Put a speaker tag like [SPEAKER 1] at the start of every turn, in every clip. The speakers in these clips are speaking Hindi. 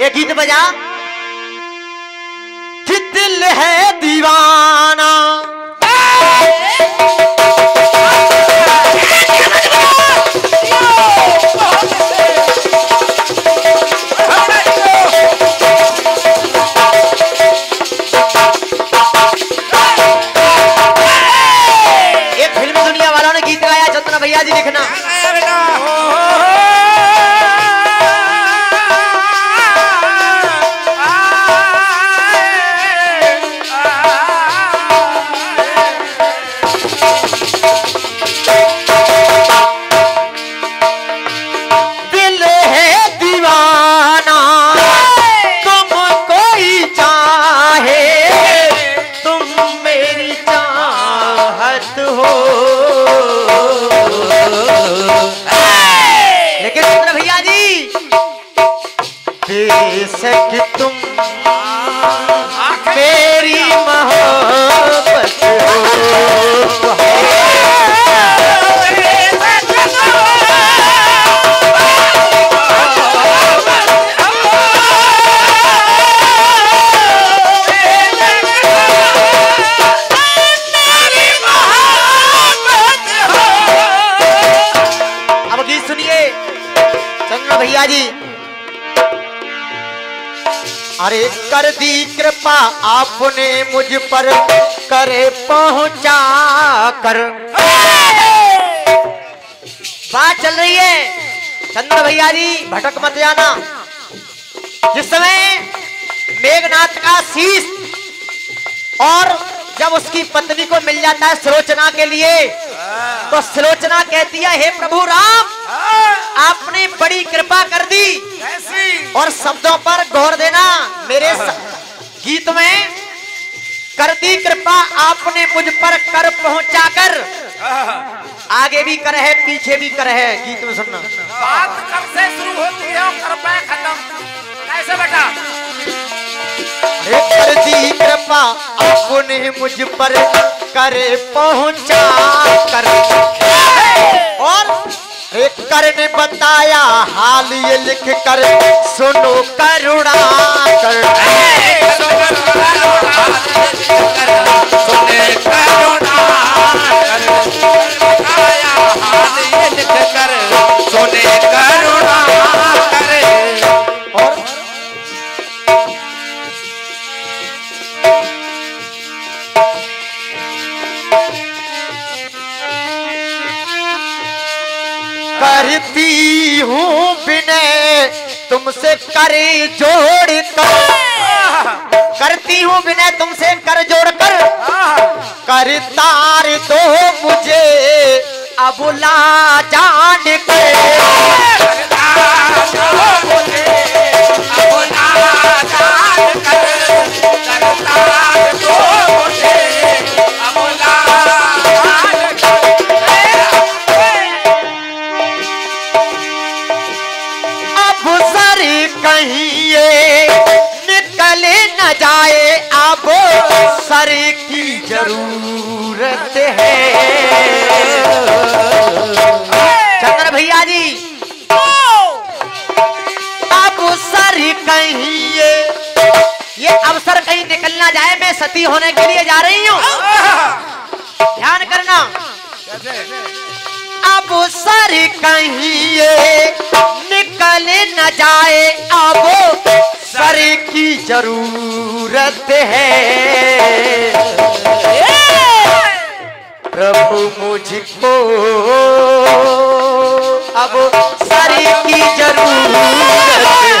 [SPEAKER 1] ये गीत बजा। कि दिल है दीवाना। भैया जी लिखना भैया जी। अरे कर दी कृपा आपने मुझ पर, करे पहुँचा कर। बात चल रही है। चंद्र भैया जी, भटक मत जाना। जिस समय मेघनाथ का शीश और जब उसकी पत्नी को मिल जाता है सुलोचना के लिए तो सुलोचना कहती है, हे प्रभु राम आपने बड़ी कृपा कर दी। और शब्दों पर गौर देना मेरे गीत में कर दी कृपा आपने मुझ पर कर पहुँचा कर। आगे भी कर है पीछे भी कर है गीत में सुनना।
[SPEAKER 2] बात कब से शुरू होती है और कर खत्म? कैसे बेटा?
[SPEAKER 1] कर दी कृपा आपने मुझ पर करे पहुँचा कर। और एक कर ने बताया हाल ये लिख कर सुनो करुणा कर।
[SPEAKER 2] सोने
[SPEAKER 1] करती हूँ विनय तुमसे कर जोड़ कर। करती हूँ विनय तुमसे कर जोड़ कर। कर तार दो मुझे अबुला जान कर सर की ज़रूरत है। चंद्र भैया जी अब सर कहीं ये ये अवसर कहीं निकल ना जाए, मैं सती होने के लिए जा रही हूँ। ध्यान करना। अब सर कहीं ये निकल न जाए अब सर की ज़रूरत है। प्रभु मुझको अब सर की ज़रूरत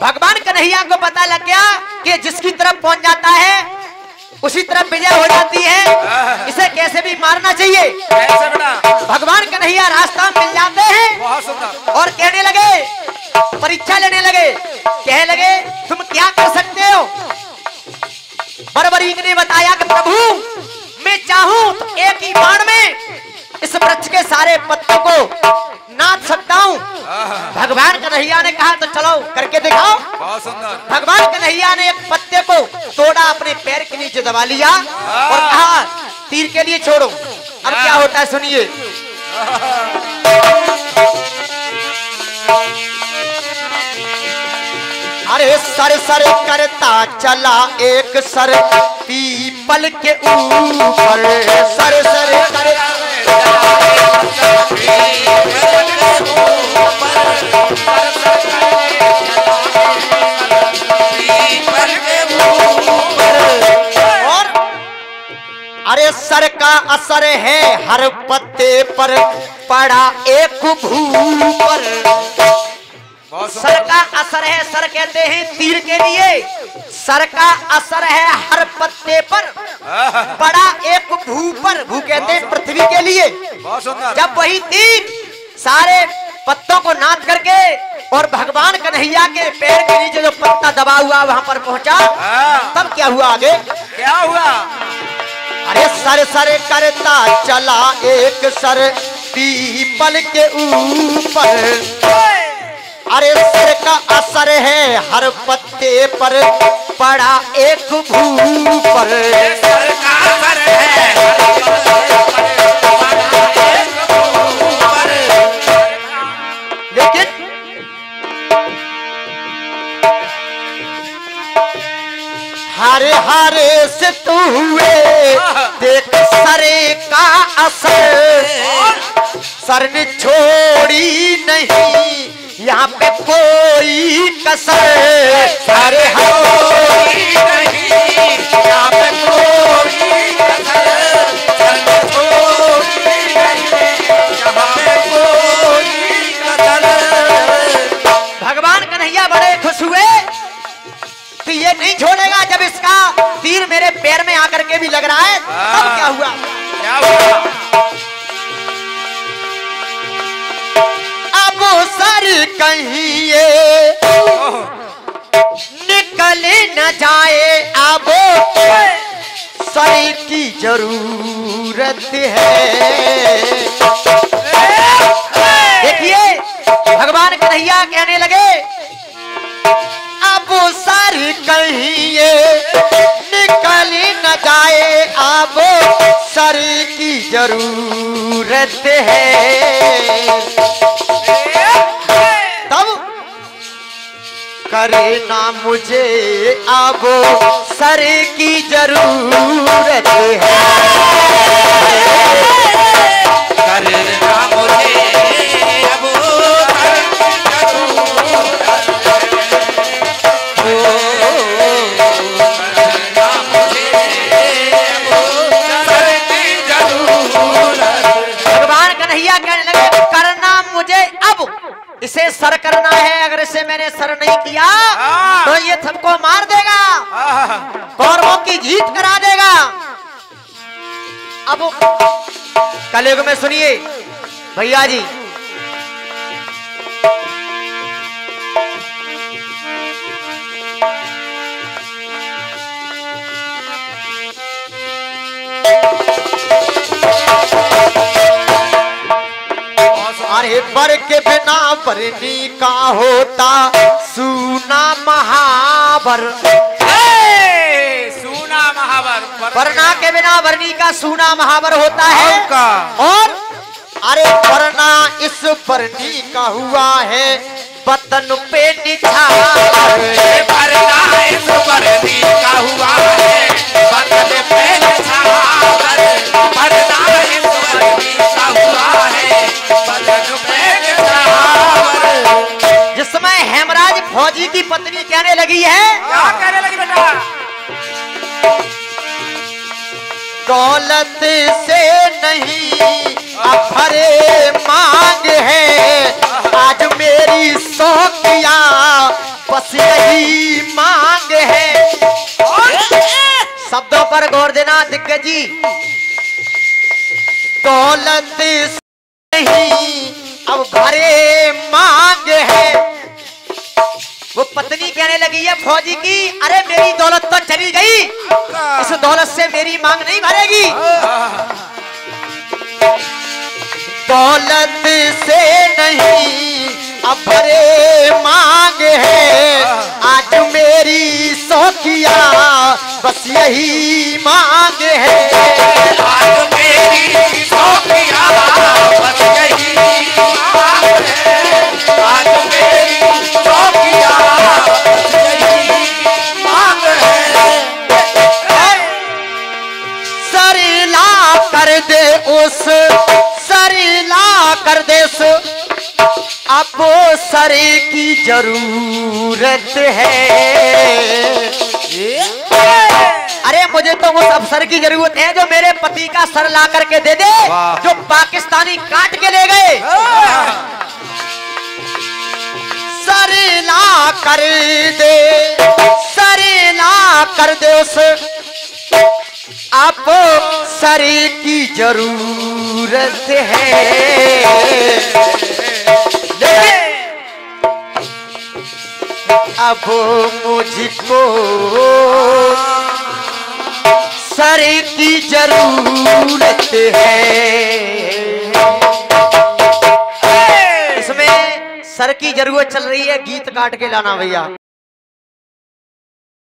[SPEAKER 1] भगवान कन्हैया को पता लग गया कि जिसकी तरफ़ पहुँच जाता है उसी तरफ़ विजय हो जाती है। इसे कैसे भी मारना चाहिए। भगवान कन्हैया रास्ता मिल जाते हैं और कहने लगे परीक्षा लेने लगे। कहने लगे तुम क्या कर सकते हो? बरबरीक ने बताया कि प्रभु मैं चाहूँ एक ही बाण में इस वृक्ष के सारे पत्तों भगवान कन्हैया ने कहा तो चलो करके दिखाओ।
[SPEAKER 2] बहुत सुंदर।
[SPEAKER 1] भगवान कन्हैया ने एक पत्ते को तोड़ा अपने पैर के नीचे दबा लिया और कहा तीर के लिए छोड़ो। अब क्या होता है सुनिए। अरे सर सर करता चला एक सर पीपल के ऊपर। सर सर कर अरे सर का असर है हर पत्ते पर पड़ा एक भू पर सर का असर है सर कहते हैं तीर के लिए। सर का असर है हर पत्ते पर पड़ा एक भू पर भू कहते हैं पृथ्वी के लिए। जब वही तीर सारे पत्तों को नाच करके और भगवान कन्हैया के पैर के नीचे जो पत्ता दबा हुआ वहाँ पर पहुँचा
[SPEAKER 2] हाँ।
[SPEAKER 1] तब क्या हुआ आगे?
[SPEAKER 2] क्या हुआ?
[SPEAKER 1] अरे सर सर करता चला एक सर, पीपल के ऊपर। अरे सर का असर है हर पत्ते पर, पड़ा एक भू पर
[SPEAKER 2] असर है
[SPEAKER 1] हुए। देख सरे का असर। सर ने छोड़ी नहीं, यहाँ पे कोई कसर। अरे हरे भगवान कन्हैया बड़े खुश हुए कि ये नहीं छोड़ेगा जब इसका तीर मेरे पैर में आकर के भी लग रहा है तब क्या हुआ?
[SPEAKER 2] क्या हुआ?
[SPEAKER 1] अब सर कहीं ये निकले न जाए अब। सर की ज़रूरत है। देखिए भगवान कन्हैया कहने लगे अब सर कहीं ये निकल न जाए, अब सर की ज़रूरत है। तब करे ना मुझे, अब सर की ज़रूरत है।
[SPEAKER 2] करना मुझे
[SPEAKER 1] सर नहीं किया। तो ये सबको मार देगा, कौरवों की जीत करा देगा अब कलयुग में सुनिए, भैया जी बर के बिना बरनी का होता सूना महावर।
[SPEAKER 2] सुना महावर।
[SPEAKER 1] वरना के बिना वर्णी का सूना महावर होता है।
[SPEAKER 2] और
[SPEAKER 1] अरे वरना इस वर्णी का हुआ है। बतन पे निछावर
[SPEAKER 2] भरना इस वर्दी का हुआ है। बदल पे छावर
[SPEAKER 1] फौजी की पत्नी कहने लगी है
[SPEAKER 2] क्या कहने लगी बेटा?
[SPEAKER 1] दौलत से नहीं अफरे मांग है। आज मेरी शौकिया बस यही मांग है। शब्दों पर गौर देना दिग्गज जी। दौलत से नहीं अब भरे मांग है। वो पत्नी कहने लगी है फौजी की, अरे मेरी दौलत तो चली गई। इस दौलत से मेरी मांग नहीं भरेगी। दौलत से नहीं बड़े मांग है। आज मेरी सौखिया, बस यही मांग है।
[SPEAKER 2] आज मेरी सौखिया, बस यही
[SPEAKER 1] दे उस सरीला कर दे उस अब सरे की ज़रूरत है। अरे मुझे तो उस अफसर की ज़रूरत है जो मेरे पति का सर ला करके दे दे जो पाकिस्तानी काट के ले गए। सर ला कर दे सर ला कर दे उस आप सर की ज़रूरत है। अब मुझको सर की ज़रूरत है। इसमें सर की ज़रूरत चल रही है, गीत काट के लाना भैया।